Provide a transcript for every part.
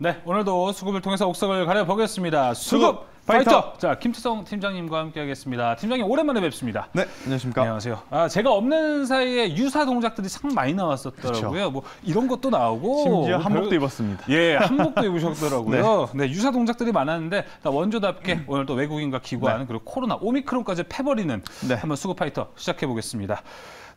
네, 오늘도 수급을 통해서 옥석을 가려보겠습니다. 수급, 수급 파이터. 파이터. 자, 김태성 팀장님과 함께하겠습니다. 팀장님 오랜만에 뵙습니다. 네, 안녕하십니까. 안녕하세요. 아, 제가 없는 사이에 유사 동작들이 참 많이 나왔었더라고요. 뭐 이런 것도 나오고 심지어 뭐 한복도 별- 입었습니다. 예, 한복도 입으셨더라고요. 네. 유사 동작들이 많았는데 자, 원조답게 오늘 또 외국인과 기관 네. 그리고 코로나 오미크론까지 패버리는 네. 한번 수급 파이터 시작해 보겠습니다.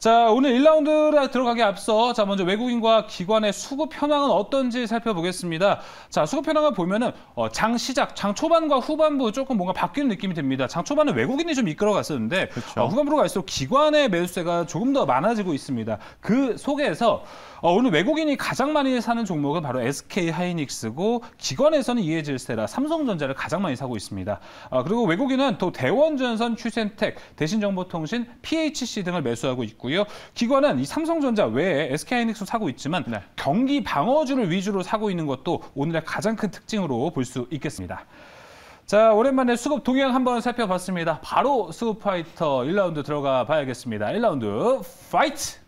자, 오늘 1라운드 들어가기 앞서 자, 먼저 외국인과 기관의 수급 현황은 어떤지 살펴보겠습니다. 자, 수급 현황을 보면은 어, 장 시작, 장 초반과 후반부 조금 뭔가 바뀌는 느낌이 듭니다. 장 초반은 외국인이 좀 이끌어 갔었는데 그렇죠. 어, 후반부로 갈수록 기관의 매수세가 조금 더 많아지고 있습니다. 그 속에서 어, 오늘 외국인이 가장 많이 사는 종목은 바로 SK 하이닉스고 기관에서는 이해질세라 삼성전자를 가장 많이 사고 있습니다. 아, 그리고 외국인은 또 대원전선, 휴센텍, 대신정보통신, PHC 등을 매수하고 있고요. 기관은 이 삼성전자 외에 SK 하이닉스 사고 있지만 네. 경기 방어주를 위주로 사고 있는 것도 오늘의 가장 큰 특징으로 볼 수 있겠습니다. 자, 오랜만에 수급 동향 한번 살펴봤습니다. 바로 수급 파이터 1라운드 들어가 봐야겠습니다. 1라운드 fight!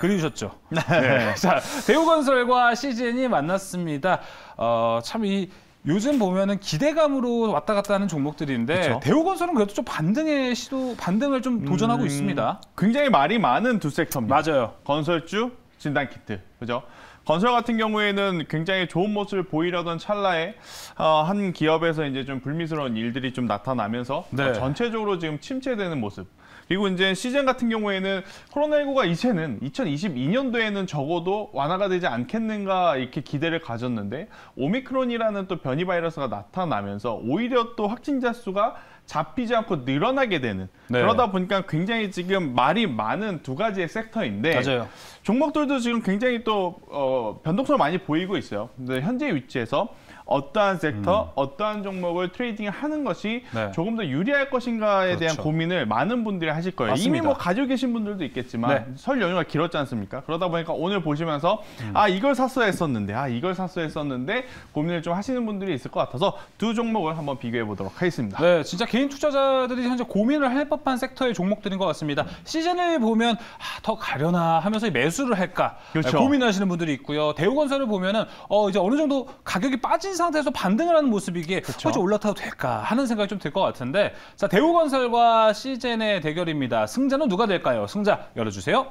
그리우셨죠? 네. 자, 대우건설과 CGN이 만났습니다. 어, 참 이 요즘 보면은 기대감으로 왔다 갔다 하는 종목들인데 그쵸. 대우건설은 그래도 좀 반등의 시도 반등을 좀 도전하고 음, 있습니다. 굉장히 말이 많은 두 섹터입니다. 맞아요. 건설주, 진단키트, 그죠? 건설 같은 경우에는 굉장히 좋은 모습을 보이려던 찰나에 어, 한 기업에서 이제 좀 불미스러운 일들이 좀 나타나면서 네. 어, 전체적으로 지금 침체되는 모습. 그리고 이제 시즌 같은 경우에는 코로나19가 이제는 2022년도에는 적어도 완화가 되지 않겠는가 이렇게 기대를 가졌는데 오미크론이라는 또 변이 바이러스가 나타나면서 오히려 또 확진자 수가 잡히지 않고 늘어나게 되는 네. 그러다 보니까 굉장히 지금 말이 많은 두 가지의 섹터인데 맞아요. 종목들도 지금 굉장히 또 어, 변동성을 많이 보이고 있어요. 근데 현재 위치에서 어떠한 섹터, 어떠한 종목을 트레이딩을 하는 것이 음. 네. 조금 더 유리할 것인가에 대한 그렇죠. 고민을 많은 분들이 하실 거예요. 맞습니다. 이미 뭐 가지고 계신 분들도 있겠지만 네. 설 연휴가 길었지 않습니까? 그러다 보니까 오늘 보시면서 음. 아 이걸 샀어야 했었는데, 아 이걸 샀어야 했었는데 고민을 좀 하시는 분들이 있을 것 같아서 두 종목을 한번 비교해 보도록 하겠습니다. 네, 진짜 개인 투자자들이 현재 고민을 할 법한 섹터의 종목들인 것 같습니다. 씨젠을 보면 아, 더 가려나 하면서 매수를 할까 그렇죠. 네, 고민하시는 분들이 있고요. 대우건설을 보면은 어 이제 어느 정도 가격이 빠진 상태에서 반등을 하는 모습이기에 그렇죠. 혹시 올라타도 될까 하는 생각이 좀 들 것 같은데 자 대우건설과 시즌의 대결입니다. 승자는 누가 될까요? 승자 열어주세요.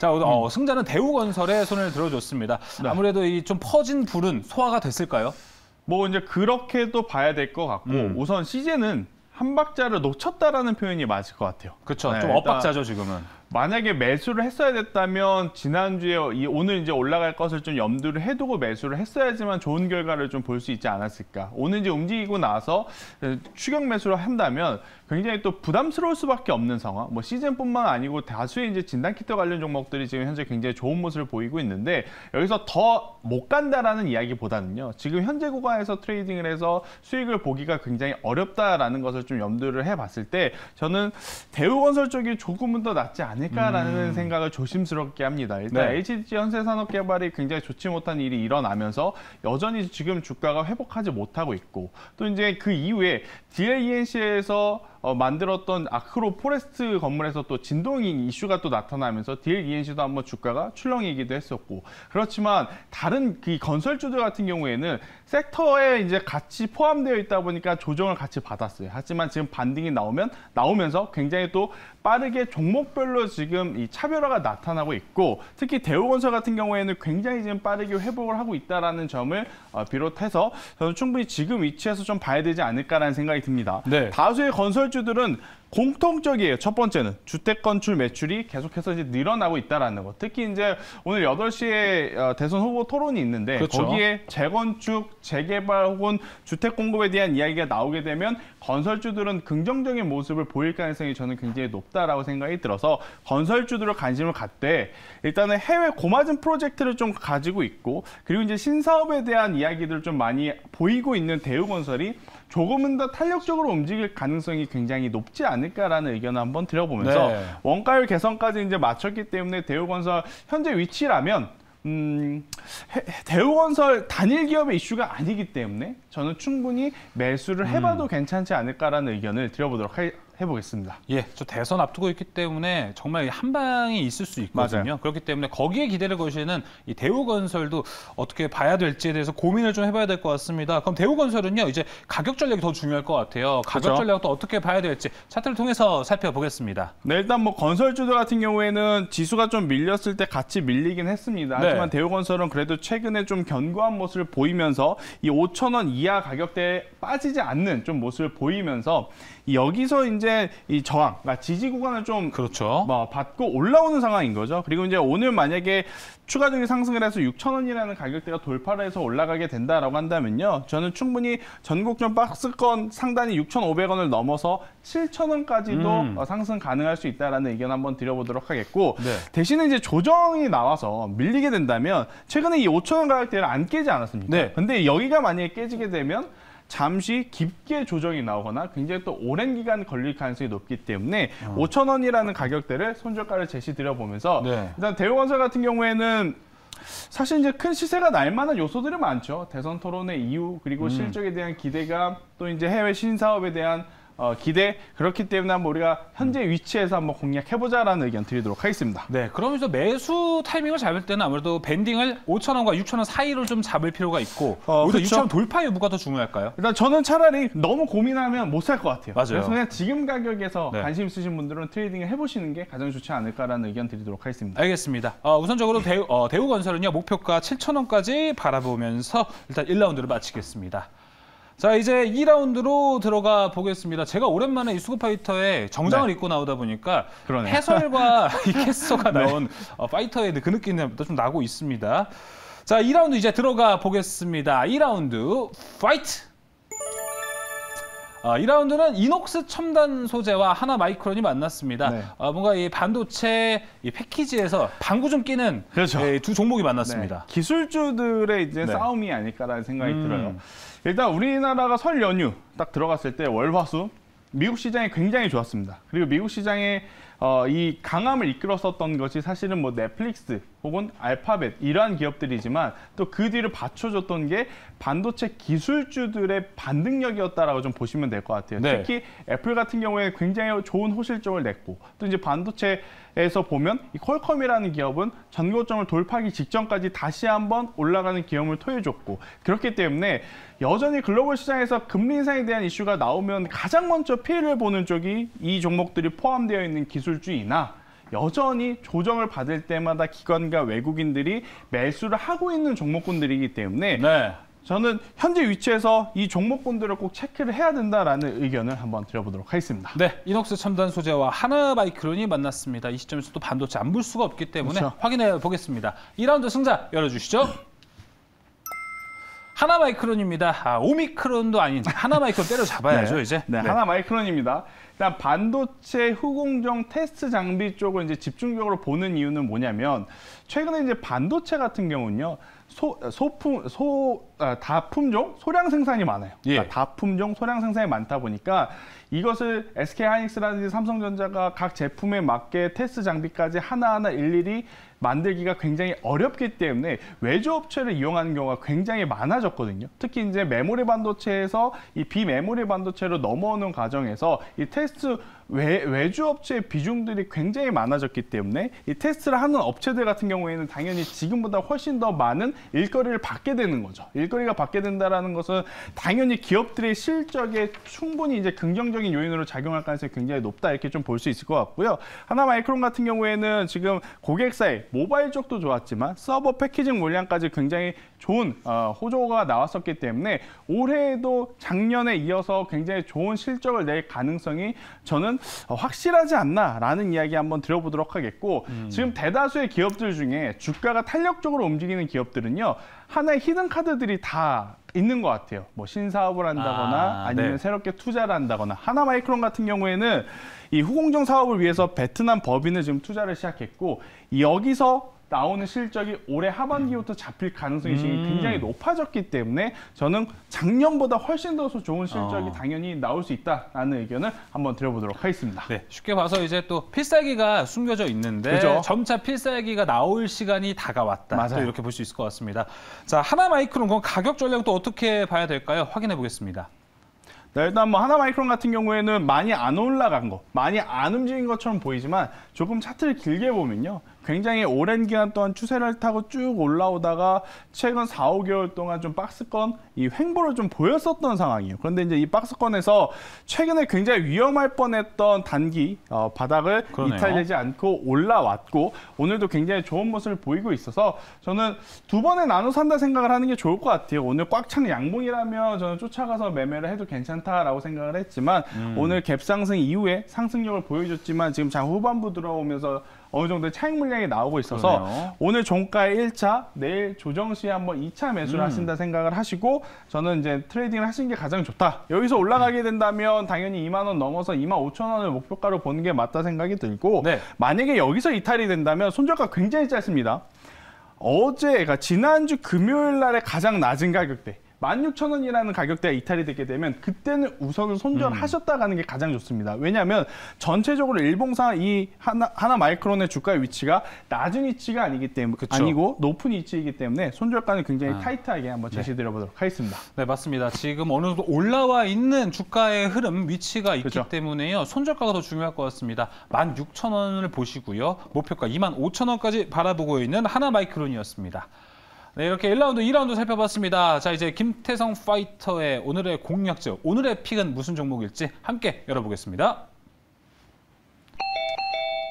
자, 오늘, 어, 승자는 대우건설에 손을 들어줬습니다. 네. 아무래도 이 좀 퍼진 불은 소화가 됐을까요? 뭐 이제 그렇게도 봐야 될 것 같고 음. 우선 시즌은 한 박자를 놓쳤다라는 표현이 맞을 것 같아요. 그렇죠. 네, 좀 엇박자죠 지금은. 만약에 매수를 했어야 됐다면 지난주에 이 오늘 이제 올라갈 것을 좀 염두를 해두고 매수를 했어야지만 좋은 결과를 좀 볼 수 있지 않았을까. 오늘 이제 움직이고 나서 추격 매수를 한다면 굉장히 또 부담스러울 수밖에 없는 상황. 뭐 씨젠뿐만 아니고 다수의 이제 진단 키트 관련 종목들이 지금 현재 굉장히 좋은 모습을 보이고 있는데 여기서 더 못 간다라는 이야기보다는요. 지금 현재 구간에서 트레이딩을 해서 수익을 보기가 굉장히 어렵다라는 것을 좀 염두를 해봤을 때 저는 대우건설 쪽이 조금은 더 낫지 않을까 라는 생각을 조심스럽게 합니다. 일단 네. HDC 현대산업개발이 굉장히 좋지 못한 일이 일어나면서 여전히 지금 주가가 회복하지 못하고 있고 또 이제 그 이후에 DL이앤씨에서 어, 만들었던 아크로 포레스트 건물에서 또 진동인 이슈가 또 나타나면서 DL이앤씨도 한번 주가가 출렁이기도 했었고 그렇지만 다른 그 건설주들 같은 경우에는 섹터에 이제 같이 포함되어 있다 보니까 조정을 같이 받았어요. 하지만 지금 반등이 나오면 나오면서 굉장히 또 빠르게 종목별로 지금 이 차별화가 나타나고 있고 특히 대우건설 같은 경우에는 굉장히 지금 빠르게 회복을 하고 있다라는 점을 어, 비롯해서 저는 충분히 지금 위치에서 좀 봐야 되지 않을까라는 생각이 듭니다. 네. 다수의 건설 주들은 공통적이에요. 첫 번째는 주택 건축 매출이 계속해서 이제 늘어나고 있다라는 것. 특히 이제 오늘 8시에 어, 대선 후보 토론이 있는데 그렇죠. 거기에 재건축, 재개발 혹은 주택 공급에 대한 이야기가 나오게 되면 건설주들은 긍정적인 모습을 보일 가능성이 저는 굉장히 높다라고 생각이 들어서 건설주들을 관심을 갖되 일단은 해외 고마진 프로젝트를 좀 가지고 있고 그리고 이제 신사업에 대한 이야기들을 좀 많이 보이고 있는 대우건설이 조금은 더 탄력적으로 움직일 가능성이 굉장히 높지 않 을까라는 의견을 한번 드려보면서 네. 원가율 개선까지 이제 맞췄기 때문에 대우건설 현재 위치라면 음, 해- 대우건설 단일 기업의 이슈가 아니기 때문에 저는 충분히 매수를 해봐도 괜찮지 않을까라는 의견을 드려보도록 하, 해보겠습니다. 예, 저 대선 앞두고 있기 때문에 정말 한 방이 있을 수 있거든요. 맞아요. 그렇기 때문에 거기에 기대를 거시는 이 대우건설도 어떻게 봐야 될지에 대해서 고민을 좀 해봐야 될 것 같습니다. 그럼 대우건설은요, 이제 가격 전략이 더 중요할 것 같아요. 가격 그렇죠. 전략도 어떻게 봐야 될지 차트를 통해서 살펴보겠습니다. 네, 일단 뭐 건설주들 같은 경우에는 지수가 좀 밀렸을 때 같이 밀리긴 했습니다. 네. 하지만 대우건설은 그래도 최근에 좀 견고한 모습을 보이면서 이 5천 원 이하 가격대에 빠지지 않는 좀 모습을 보이면서 여기서 이제 이 저항, 그러니까 지지 구간을 좀 그렇죠. 뭐 받고 올라오는 상황인 거죠. 그리고 이제 오늘 만약에 추가적인 상승을 해서 6천 원이라는 가격대가 돌파를 해서 올라가게 된다라고 한다면요. 저는 충분히 전국전 박스권 상단이 6,500원을 넘어서 7천 원까지도 어, 음. 상승 가능할 수 있다라는 의견 한번 드려보도록 하겠고 네. 대신에 이제 조정이 나와서 밀리게 된다면 최근에 이 5천 원 가격대를 안 깨지 않았습니까? 네. 근데 여기가 만약에 깨지게 되면 잠시 깊게 조정이 나오거나 굉장히 또 오랜 기간 걸릴 가능성이 높기 때문에 5천 원이라는 가격대를 손절가를 제시 드려 보면서 네. 일단 대우건설 같은 경우에는 사실 이제 큰 시세가 날 만한 요소들이 많죠. 대선 토론회 이후 그리고 음. 실적에 대한 기대감 또 이제 해외 신사업에 대한 어, 기대 그렇기 때문에 한번 우리가 현재 위치에서 한번 공략해보자라는 의견 드리도록 하겠습니다. 네, 그러면서 매수 타이밍을 잡을 때는 아무래도 밴딩을 5,000원과 6,000원 사이로 좀 잡을 필요가 있고 어, 오히려 그쵸. 6,000원 돌파 여부가 더 중요할까요? 일단 저는 차라리 너무 고민하면 못 살 것 같아요. 맞아요. 그래서 그냥 지금 가격에서 네. 관심 있으신 분들은 트레이딩을 해보시는 게 가장 좋지 않을까라는 의견 드리도록 하겠습니다. 알겠습니다. 어, 우선적으로 대우, 어, 대우건설은요 목표가 7,000원까지 바라보면서 일단 1라운드를 마치겠습니다. 자 이제 2라운드로 들어가 보겠습니다. 제가 오랜만에 이 수급 파이터에 정장을 네. 입고 나오다 보니까 그러네요. 해설과 이 캐스터가 나온 어, 파이터의 그 느낌이 좀 나고 있습니다. 자 2라운드 이제 들어가 보겠습니다. 2라운드 fight! 아, 2라운드는 이녹스첨단소재와 하나마이크론이 만났습니다. 네. 아, 뭔가 이 반도체 이 패키지에서 방구 좀 끼는 그렇죠. 예, 두 종목이 만났습니다. 네, 기술주들의 이제 네. 싸움이 아닐까라는 생각이 음. 들어요. 일단 우리나라가 설 연휴 딱 들어갔을 때 월화수 미국 시장이 굉장히 좋았습니다. 그리고 미국 시장에 어, 이 강함을 이끌었었던 것이 사실은 뭐 넷플릭스 혹은 알파벳 이러한 기업들이지만 또 그 뒤를 받쳐줬던 게 반도체 기술주들의 반등력이었다라고 좀 보시면 될 것 같아요. 네. 특히 애플 같은 경우에 굉장히 좋은 호실적을 냈고 또 이제 반도체에서 보면 이 퀄컴이라는 기업은 전고점을 돌파하기 직전까지 다시 한번 올라가는 기업을 토해줬고 그렇기 때문에 여전히 글로벌 시장에서 금리 인상에 대한 이슈가 나오면 가장 먼저 피해를 보는 쪽이 이 종목들이 포함되어 있는 기술 주이나 여전히 조정을 받을 때마다 기관과 외국인들이 매수를 하고 있는 종목군들이기 때문에 네. 저는 현재 위치에서 이 종목군들을 꼭 체크를 해야 된다라는 의견을 한번 드려보도록 하겠습니다. 네, 이녹스 첨단 소재와 하나 마이크론이 만났습니다. 이 시점에서 또 반도체 안 볼 수가 없기 때문에 그렇죠. 확인해 보겠습니다. 2라운드 승자 열어주시죠. 하나 마이크론입니다. 아, 오미크론도 아닌 하나 마이크론 때려 잡아야죠 네. 이제. 네, 하나 마이크론입니다. 일단 반도체 후공정 테스트 장비 쪽을 이제 집중적으로 보는 이유는 뭐냐면 최근에 이제 반도체 같은 경우는요. 소, 소품, 소, 아, 다품종, 소량 생산이 많아요. 예. 그러니까 다품종, 소량 생산이 많다 보니까 이것을 SK 하이닉스라든지 삼성전자가 각 제품에 맞게 테스트 장비까지 하나하나 일일이 만들기가 굉장히 어렵기 때문에 외주 업체를 이용하는 경우가 굉장히 많아졌거든요. 특히 이제 메모리 반도체에서 이 비메모리 반도체로 넘어오는 과정에서 이 테스트 외, 외주 업체의 비중들이 굉장히 많아졌기 때문에 이 테스트를 하는 업체들 같은 경우에는 당연히 지금보다 훨씬 더 많은 일거리를 받게 되는 거죠. 일 거리가 받게 된다라는 것은 당연히 기업들의 실적에 충분히 이제 긍정적인 요인으로 작용할 가능성이 굉장히 높다 이렇게 좀 볼 수 있을 것 같고요. 하나 마이크론 같은 경우에는 지금 고객사의 모바일 쪽도 좋았지만 서버 패키징 물량까지 굉장히 좋은 어, 호조가 나왔었기 때문에 올해에도 작년에 이어서 굉장히 좋은 실적을 낼 가능성이 저는 어, 확실하지 않나라는 이야기 한번 들어보도록 하겠고 지금 대다수의 기업들 중에 주가가 탄력적으로 움직이는 기업들은요 하나의 히든 카드들이 다 있는 것 같아요. 뭐 신사업을 한다거나 아, 아, 니면 네. 새롭게 투자를 한다거나 하나 마이크론 같은 경우에는 이 후공정 사업을 위해서 베트남 법인을 지금 투자를 시작했고 여기서 나오는 실적이 올해 하반기부터 잡힐 가능성이 지금 음. 굉장히 높아졌기 때문에 저는 작년보다 훨씬 더 좋은 실적이 어. 당연히 나올 수 있다라는 의견을 한번 드려보도록 하겠습니다. 네, 쉽게 봐서 이제 또 필살기가 숨겨져 있는데 그죠. 점차 필살기가 나올 시간이 다가왔다. 맞아요. 또 이렇게 볼 수 있을 것 같습니다. 자, 하나 마이크론 그럼 가격 전략도 어떻게 봐야 될까요? 확인해 보겠습니다. 네, 일단 뭐 하나 마이크론 같은 경우에는 많이 안 올라간 거, 많이 안 움직인 것처럼 보이지만 조금 차트를 길게 보면요. 굉장히 오랜 기간 동안 추세를 타고 쭉 올라오다가 최근 4, 5개월 동안 좀 박스권 이 횡보를 좀 보였었던 상황이에요. 그런데 이제 이 박스권에서 최근에 굉장히 위험할 뻔했던 단기 어, 바닥을 그러네요. 이탈되지 않고 올라왔고 오늘도 굉장히 좋은 모습을 보이고 있어서 저는 두 번에 나눠 산다 생각을 하는 게 좋을 것 같아요. 오늘 꽉 찬 양봉이라면 저는 쫓아가서 매매를 해도 괜찮다라고 생각을 했지만 오늘 갭 상승 이후에 상승력을 보여줬지만 지금 장 후반부 들어오면서 어느 정도 차익 물량이 나오고 있어서 그러네요. 오늘 종가에 1차, 내일 조정 시에 한번 2차 매수를 음. 하신다 생각을 하시고 저는 이제 트레이딩을 하시는 게 가장 좋다. 여기서 올라가게 된다면 당연히 2만 원 넘어서 2만 5천 원을 목표가로 보는 게 맞다 생각이 들고 네. 만약에 여기서 이탈이 된다면 손절가 굉장히 짧습니다. 어제, 그러니까 지난주 금요일 날에 가장 낮은 가격대. 16,000원이라는 가격대가 이탈이 되게 되면 그때는 우선은 손절하셨다 가는 게 가장 좋습니다. 왜냐하면 전체적으로 일봉상 이 하나, 하나 마이크론의 주가의 위치가 낮은 위치가 아니기 때문에 그쵸. 아니고 높은 위치이기 때문에 손절가는 굉장히 아. 타이트하게 한번 제시드려 보도록 하겠습니다. 네, 맞습니다. 지금 어느 정도 올라와 있는 주가의 흐름, 위치가 있기 그렇죠. 때문에요. 손절가가 더 중요할 것 같습니다. 16,000원을 보시고요. 목표가 25,000원까지 바라보고 있는 하나 마이크론이었습니다. 네, 이렇게 1라운드, 2라운드 살펴봤습니다. 자, 이제 김태성 파이터의 오늘의 공략적, 오늘의 픽은 무슨 종목일지 함께 열어보겠습니다.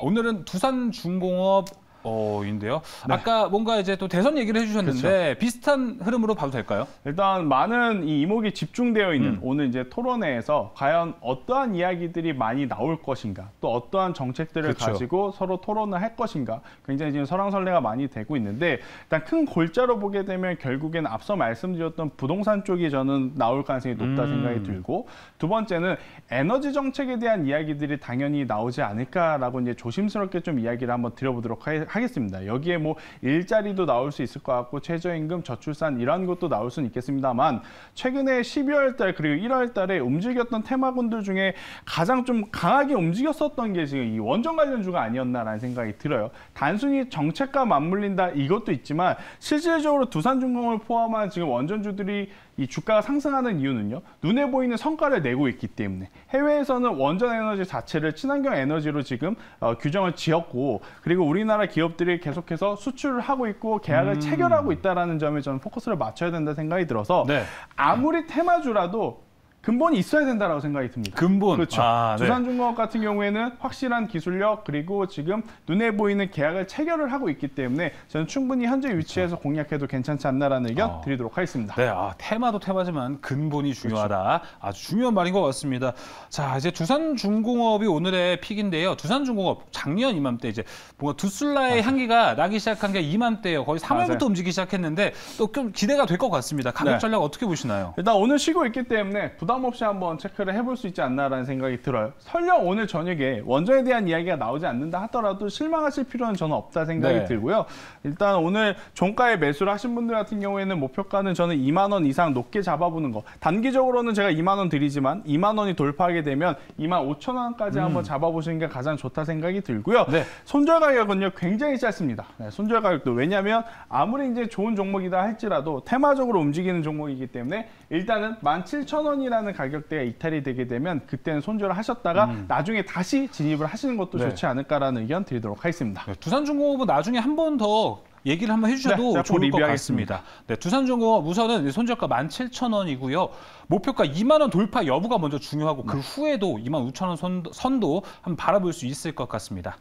오늘은 두산중공업 어, 인데요. 네. 아까 뭔가 이제 또 대선 얘기를 해주셨는데 그렇죠. 비슷한 흐름으로 봐도 될까요? 일단 많은 이 이목이 집중되어 있는 음. 오늘 이제 토론회에서 과연 어떠한 이야기들이 많이 나올 것인가 또 어떠한 정책들을 그렇죠. 가지고 서로 토론을 할 것인가 굉장히 지금 설왕설래가 많이 되고 있는데 일단 큰 골자로 보게 되면 결국에는 앞서 말씀드렸던 부동산 쪽이 저는 나올 가능성이 높다 음. 생각이 들고 두 번째는 에너지 정책에 대한 이야기들이 당연히 나오지 않을까라고 이제 조심스럽게 좀 이야기를 한번 드려보도록 하, 하겠습니다. 여기에 뭐 일자리도 나올 수 있을 것 같고 최저임금, 저출산 이런 것도 나올 수는 있겠습니다만 최근에 12월 달 그리고 1월 달에 움직였던 테마군들 중에 가장 좀 강하게 움직였었던 게 지금 이 원전 관련주가 아니었나라는 생각이 들어요. 단순히 정책과 맞물린다 이것도 있지만 실질적으로 두산중공을 포함한 지금 원전주들이 이 주가가 상승하는 이유는요. 눈에 보이는 성과를 내고 있기 때문에 해외에서는 원전 에너지 자체를 친환경 에너지로 지금 어, 규정을 지었고 그리고 우리나라 기업들이 계속해서 수출을 하고 있고 계약을 음. 체결하고 있다라는 점에 저는 포커스를 맞춰야 된다 생각이 들어서 네. 아무리 테마주라도 근본이 있어야 된다라고 생각이 듭니다. 근본. 그렇죠. 아, 네. 두산중공업 같은 경우에는 확실한 기술력 그리고 지금 눈에 보이는 계약을 체결을 하고 있기 때문에 저는 충분히 현재 위치에서 공략해도 괜찮지 않나라는 의견 어. 드리도록 하겠습니다. 네, 아, 테마도 테마지만 근본이 중요하다. 아주 중요한 말인 것 같습니다. 자, 이제 두산중공업이 오늘의 픽인데요. 두산중공업 작년 이맘때 이제 뭔가 두술라의 향기가 나기 시작한 게 이맘때예요. 거의 3월부터 맞아요. 움직이기 시작했는데 또 좀 기대가 될 것 같습니다. 가격 네. 전략 어떻게 보시나요? 일단 오늘 쉬고 있기 때문에 부담 없이 한번 체크를 해볼 수 있지 않나라는 생각이 들어요. 설령 오늘 저녁에 원전에 대한 이야기가 나오지 않는다 하더라도 실망하실 필요는 저는 없다 생각이 네. 들고요. 일단 오늘 종가에 매수를 하신 분들 같은 경우에는 목표가는 저는 2만 원 이상 높게 잡아보는 거. 단기적으로는 제가 2만 원 드리지만 2만 원이 돌파하게 되면 2만 5천 원까지 한번 잡아보시는 게 가장 좋다 생각이 들고요. 네. 손절 가격은요 굉장히 짧습니다. 네, 손절 가격도 왜냐하면 아무리 이제 좋은 종목이다 할지라도 테마적으로 움직이는 종목이기 때문에 일단은 17,000원이라는 가격대가 이탈이 되게 되면 그때는 손절을 하셨다가 음. 나중에 다시 진입을 하시는 것도 네. 좋지 않을까라는 의견 드리도록 하겠습니다. 네, 두산중공업은 나중에 한 번 더 얘기를 한번 네, 해주셔도 곧 좋을 것. 같습니다. 네, 두산중공업 우선은 손절가 17,000원이고요. 목표가 2만 원 돌파 여부가 먼저 중요하고 그 후에도 2만 5천 원 선도 한번 바라볼 수 있을 것 같습니다.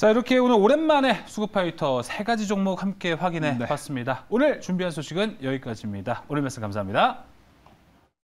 자 이렇게 오늘 오랜만에 수급파이터 세 가지 종목 함께 확인해 네. 봤습니다. 오늘 준비한 소식은 여기까지입니다. 오늘 말씀 감사합니다.